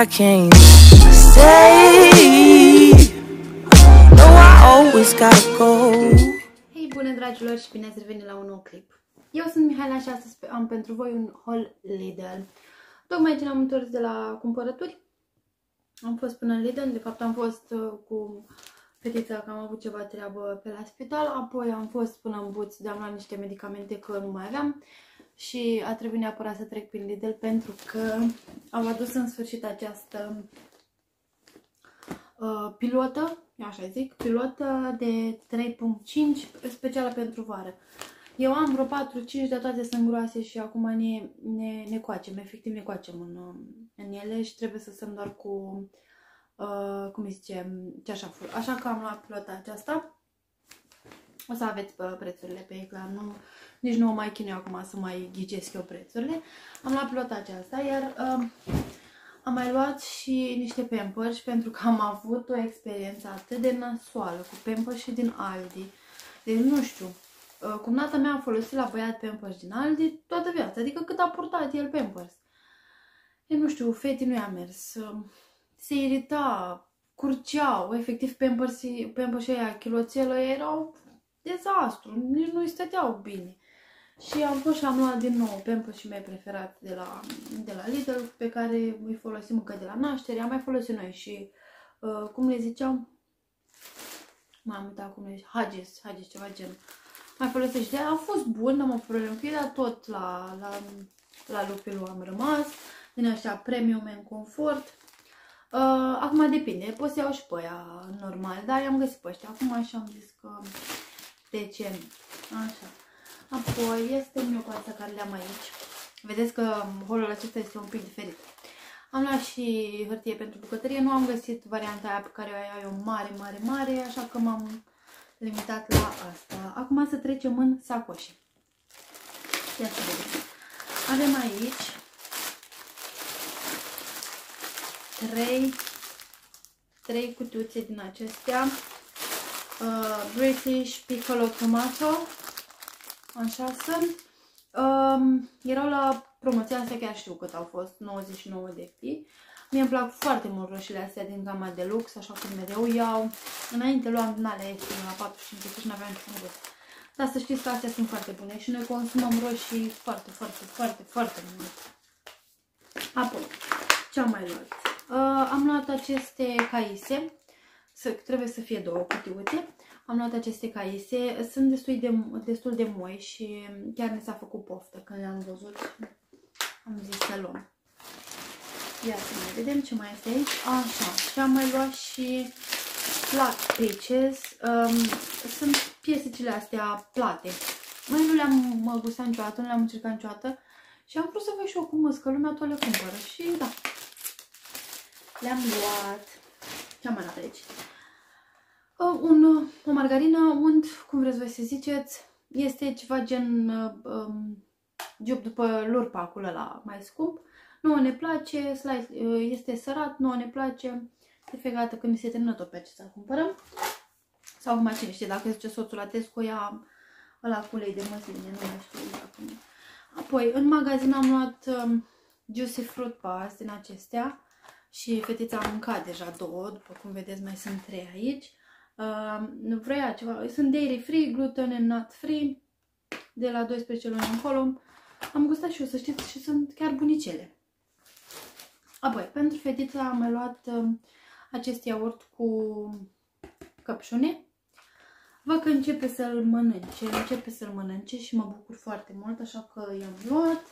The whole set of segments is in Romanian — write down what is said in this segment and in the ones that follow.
I can't stay. No, I always gotta go. Hei, bună dragilor și bine ați revenit la un nou clip. Eu sunt Mihaela și astăzi am pentru voi un haul Lidl. Tocmai ce am întors de la cumpărături. Am fost până în Lidl, de fapt am fost uh, cu fetița că am avut ceva treabă pe la spital, apoi am fost până în buți de am luat niște medicamente că nu mai aveam și a trebuit neapărat să trec prin Lidl pentru că am adus în sfârșit această uh, pilotă, așa zic, pilotă de 3.5 specială pentru vară. Eu am vreo 4-5 de toate sunt groase și acum ne, ne, ne coacem, efectiv ne coacem în, în ele și trebuie să stăm doar cu, uh, cum îi zice, ce așa, așa că am luat pilota aceasta. O să aveți pe prețurile pe ecran, nu, nici nu o mai chinui acum să mai ghicesc eu prețurile. Am luat pilota aceasta, iar uh, am mai luat și niște pampers pentru că am avut o experiență atât de nasoală cu pampers și din Aldi. Deci nu știu, uh, cum nata mea a folosit la băiat pampers din Aldi toată viața, adică cât a purtat el pampers. E, nu știu, fetii nu i-a mers, uh, se irita, curgeau, efectiv pampers și aia, chiloțelă erau dezastru, nici nu-i stăteau bine. Și am fost și am luat din nou și mei preferat de la, de la Lidl, pe care îi folosim încă de la naștere. Am mai folosit noi și, uh, cum le ziceam, m-am uitat cum le ziceam, Hagis, Hagis, ceva gen. Mai folosesc și de a fost bun, n-am o problemă cu el, dar tot la, la, la Lupilu am rămas, din așa premium în confort. Uh, acum depinde, pot să iau și pe aia normal, dar i-am găsit pe ăștia acum și am zis că de ce Așa. Apoi este miocoasa care le-am aici. Vedeți că holul acesta este un pic diferit. Am luat și hârtie pentru bucătărie. Nu am găsit varianta aia pe care o ai o mare, mare, mare, așa că m-am limitat la asta. Acum să trecem în sacoșe. Ia să vedem. Avem aici 3, 3 cutiuțe din acestea. Uh, British Piccolo Tomato Așa sunt. Um, erau la promoția asta, chiar știu cât au fost, 99 de fi. Mie îmi plac foarte mult roșiile astea din gama de lux, așa cum mereu iau. Înainte luam din alea ieftine la 45 de și nu aveam niciun gust. Dar să știți că astea sunt foarte bune și noi consumăm roșii foarte, foarte, foarte, foarte mult. Apoi, ce am mai luat? Uh, am luat aceste caise, să, trebuie să fie două cutiuțe. Am luat aceste caise, sunt destul de, destul de moi și chiar ne s-a făcut poftă când le-am văzut. Am zis să luăm. Ia să mai vedem ce mai este aici. Așa, și am mai luat și flat pages. Um, sunt piesecile astea plate. Mai nu le-am gustat niciodată, nu le-am încercat niciodată. Și am vrut să văd și eu cum că lumea tot le cumpără. Și da, le-am luat. Ce am mai luat aici? Un, o margarină unt, cum vreți voi să ziceți, este ceva gen uh, um, job după lurpacul ăla mai scump. Nu ne place, slice, uh, este sărat, nu ne place, de fegată când se termină tot pe acesta cumpărăm. Sau acum cine știe, dacă zice soțul la Tesco, ia ăla cu ulei de măsline, nu mai știu exact cum Apoi, în magazin am luat um, Juicy Fruit Bars din acestea și fetița a mâncat deja două, după cum vedeți mai sunt trei aici. Uh, vrea ceva, sunt dairy free, gluten and nut free, de la 12 luni încolo. Am gustat și eu, să știți, și sunt chiar bunicele. Apoi, pentru fetița am mai luat uh, acest iaurt cu căpșune. Văd că începe să-l mănânce, începe să-l mănânce și mă bucur foarte mult, așa că i-am luat.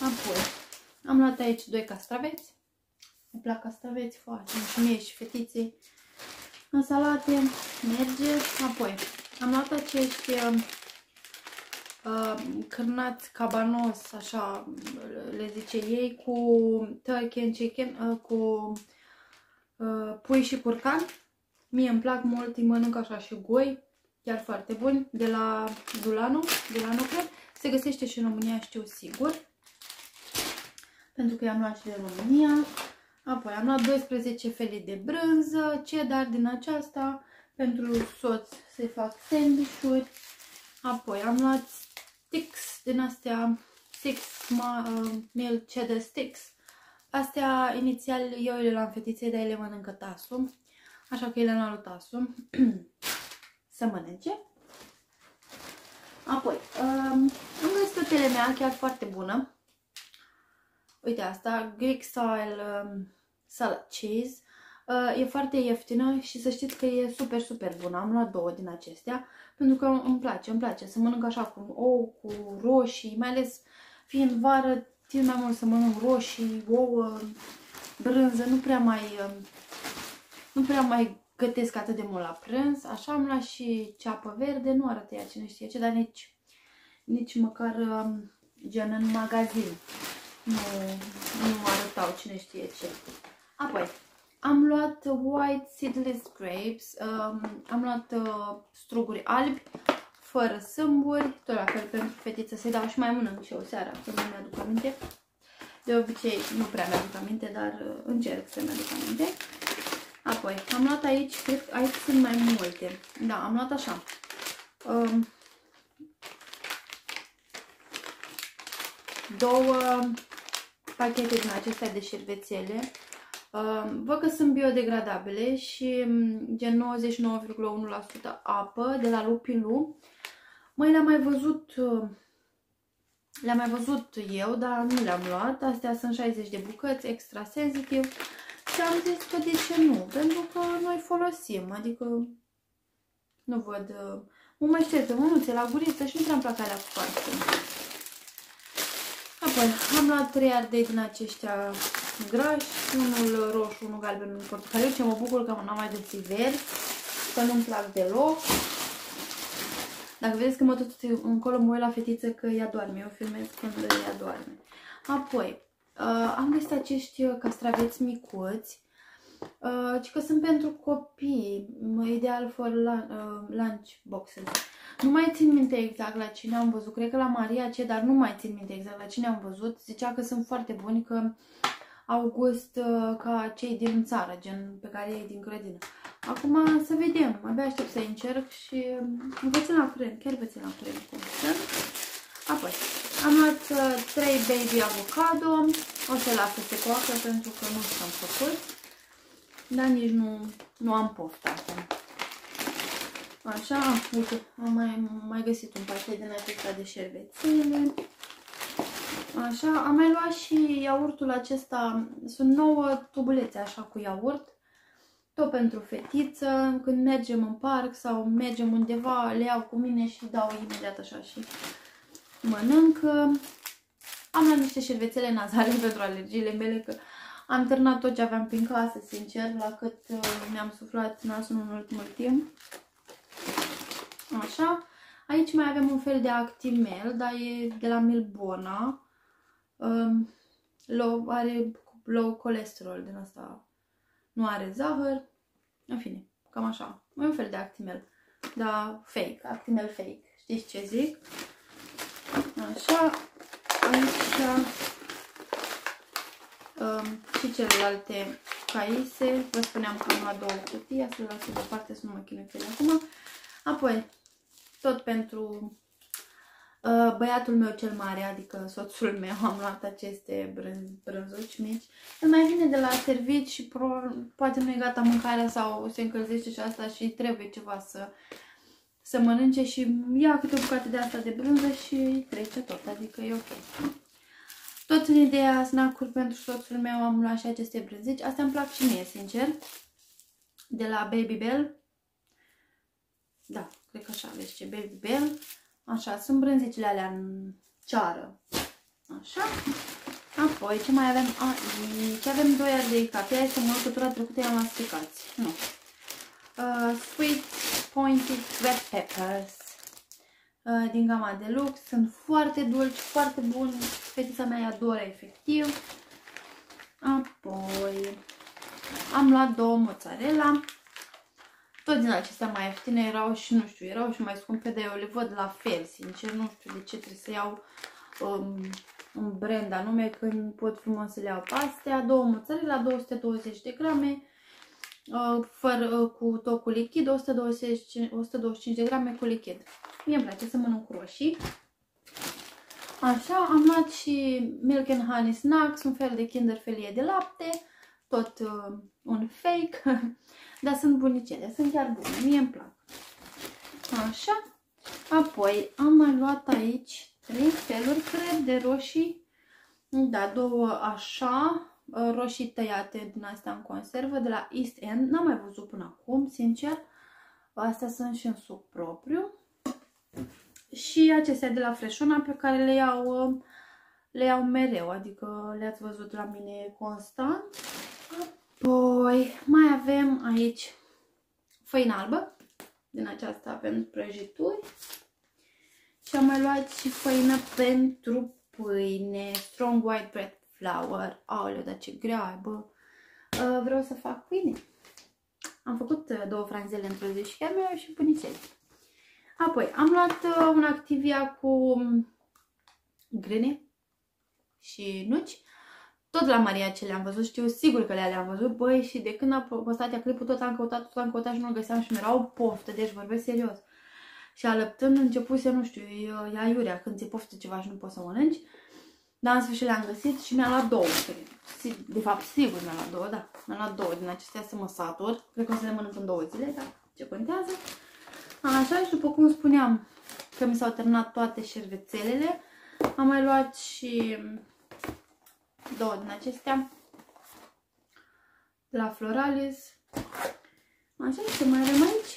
Apoi, am luat aici doi castraveți. Îmi plac castraveți foarte mult și mie și fetiței. În salate merge. Apoi am luat acești uh, uh, cârnați cabanos, așa le zice ei, cu turkey and chicken, uh, cu uh, pui și curcan. Mie îmi plac mult, îi mănânc așa și goi, chiar foarte buni, de la Dulano, de la Nuclear. Se găsește și în România, știu sigur, pentru că i-am luat și de România. Apoi am luat 12 felii de brânză, cheddar din aceasta, pentru soț să fac sandvișuri. Apoi am luat sticks din astea, six uh, meal cheddar sticks, Astea, inițial, eu le luam fetiței, dar ele mănâncă tasul. Așa că ele n-au luat tasul. să mănânce. Apoi, um, am găsit o telemea chiar foarte bună. Uite asta, Greek Style um, Salad Cheese. Uh, e foarte ieftină și să știți că e super, super bună. Am luat două din acestea pentru că îmi place, îmi place să mănânc așa cu ou, cu roșii, mai ales fiind vară, țin mai mult să mănânc roșii, ouă, brânză, nu prea mai, um, nu prea mai gătesc atât de mult la prânz. Așa am luat și ceapă verde, nu arată ea cine știe ce, dar nici, nici măcar um, gen în magazin nu, nu arătau cine știe ce. Apoi, am luat white seedless grapes, um, am luat uh, struguri albi, fără sâmburi, tot la fel pentru fetiță să-i dau și mai mănânc și o seara, să nu mi-aduc aminte. De obicei nu prea mi-aduc aminte, dar uh, încerc să mi-aduc aminte. Apoi, am luat aici, cred că aici sunt mai multe. Da, am luat așa. Um, două pachete din acestea de șervețele. Um, văd că sunt biodegradabile și um, gen 99,1% apă de la Lupilu. Măi, le-am mai văzut... Uh, le-am mai văzut eu, dar nu le-am luat. Astea sunt 60 de bucăți, extra sensitive. Și am zis că de ce nu? Pentru că noi folosim, adică nu văd... Uh, mă mai șterge mânuțe la guriță și nu prea-mi plac alea cu foarte. Apoi, am luat trei ardei din aceștia grași, unul roșu, unul galben, unul portocaliu, ce mă bucur că n-am mai găsit verzi, că nu-mi plac deloc. Dacă vedeți că mă tot încolo mă uit la fetiță că ea doarme, eu filmez când ea doarme. Apoi, uh, am găsit acești castraveți micuți, uh, că sunt pentru copii, ideal for la, uh, lunch boxes. Nu mai țin minte exact la cine am văzut, cred că la Maria ce, dar nu mai țin minte exact la cine am văzut. Zicea că sunt foarte buni, că au gust uh, ca cei din țară, gen pe care e din grădină. Acum să vedem, abia aștept să încerc și vă țin la curent, chiar vă țin la curent cum sunt. Apoi, am luat uh, 3 baby avocado, o să las să se coacă pentru că nu s-am făcut, dar nici nu, nu am poftă acum. Așa, uite, am mai, mai găsit un pachet din acesta de șervețele. Așa, am mai luat și iaurtul acesta, sunt nouă tubulețe așa cu iaurt, tot pentru fetiță, când mergem în parc sau mergem undeva, le iau cu mine și dau imediat așa și mănânc. Am luat niște șervețele nazale pentru alergiile mele, că am terminat tot ce aveam prin casă, sincer, la cât uh, mi-am suflat nasul în ultimul timp. Așa. Aici mai avem un fel de Actimel, dar e de la Milbona. Um, low, are low colesterol din asta. Nu are zahăr. În fine, cam așa. E un fel de Actimel. Dar fake, Actimel fake. Știți ce zic? Așa. Aici um, și celelalte caise. Vă spuneam că am luat două cutii, să le las deoparte să nu mă chinui pe acum. Apoi, tot pentru uh, băiatul meu cel mare, adică soțul meu, am luat aceste brânz, brânzuci mici. El mai vine de la servici și pro, poate nu e gata mâncarea sau se încălzește și asta și trebuie ceva să, să mănânce și ia câte o bucată de asta de brânză și trece tot, adică e ok. Tot în ideea snack pentru soțul meu am luat și aceste brânzici. Astea îmi plac și mie, sincer. De la Baby Bell. Da, cred că așa, vezi ce Baby Bell. Așa, sunt brânzicile alea în ceară. Așa. Apoi, ce mai avem aici? Avem doi ardei cafea. Este mult că tura trecută i-am asticați. Nu. Uh, sweet Pointed Red Peppers. Uh, din gama de lux. Sunt foarte dulci, foarte buni. Fetița mea îi adoră efectiv. Apoi, am luat două mozzarella. Tot din acestea mai ieftine erau și, nu știu, erau și mai scumpe, dar eu le văd la fel, sincer. Nu știu de ce trebuie să iau um, un brand anume când pot frumos să le iau pe astea. Două mățări la 220 de grame, uh, fără, uh, cu tot cu lichid, 120, 125 de grame cu lichid. Mie îmi place să mănânc roșii. Așa, am luat și Milk and Honey Snacks, un fel de Kinder felie de lapte, tot uh, un fake, dar sunt bunicele, sunt chiar bune, mie îmi plac. Așa, apoi am mai luat aici trei feluri, cred, de roșii, da, două așa, uh, roșii tăiate din astea în conservă de la East End, n-am mai văzut până acum, sincer, astea sunt și în suc propriu. Și acestea de la Freșona pe care le iau, le iau mereu, adică le-ați văzut la mine constant. Apoi mai avem aici făină albă, din aceasta avem prăjituri și am mai luat și făină pentru pâine, strong white bread flour. Aoleu, dar ce grea bă! Uh, vreau să fac pâine. Am făcut uh, două franzele într-o zi și chiar mi-au și buniceli. Apoi, am luat uh, un Activia cu um, grâne și nuci. Tot la Maria ce le-am văzut, știu sigur că le-am văzut, băi, și de când a postat ea clipul, tot am căutat, tot am căutat și nu-l găseam și mi-erau poftă, deci vorbesc serios. Și alăptând începuse, nu știu, ea iurea când ți poftă ceva și nu poți să mănânci. Dar în sfârșit le-am găsit și mi-a luat două. De fapt, sigur mi-a luat două, da. Mi-a luat două din acestea să mă satur. Cred că o să le mănânc în două zile, dar ce contează. Așa și după cum spuneam că mi s-au terminat toate șervețelele, am mai luat și două din acestea de la Floralis. Așa și mai avem aici.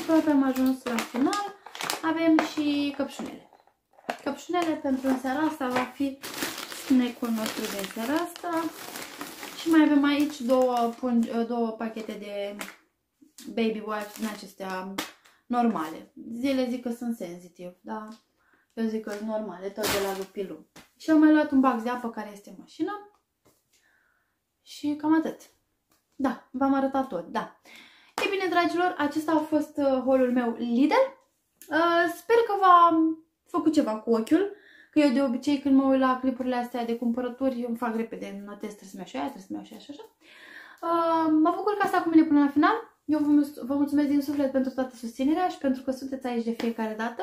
Aproape am ajuns la final. Avem și căpșunele. Căpșunele pentru în seara asta va fi snack-ul nostru de seara asta. Și mai avem aici două, două pachete de baby wipes din acestea normale. Zile zic că sunt sensitiv, dar eu zic că sunt normale, tot de la Lupilu. Și am mai luat un bax de apă care este în mașină. Și cam atât. Da, v-am arătat tot, da. Ei bine, dragilor, acesta a fost uh, haul meu Lidl. Uh, sper că v-a făcut ceva cu ochiul. Că eu de obicei când mă uit la clipurile astea de cumpărături, eu îmi fac repede, notez, trebuie să-mi iau și aia, trebuie să-mi iau și așa, așa. Uh, mă bucur că asta cu mine până la final. Eu vă mulțumesc din suflet pentru toată susținerea și pentru că sunteți aici de fiecare dată.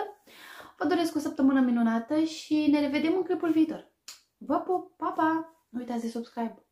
Vă doresc o săptămână minunată și ne revedem în clipul viitor. Vă pup, pa, pa! Nu uitați de subscribe!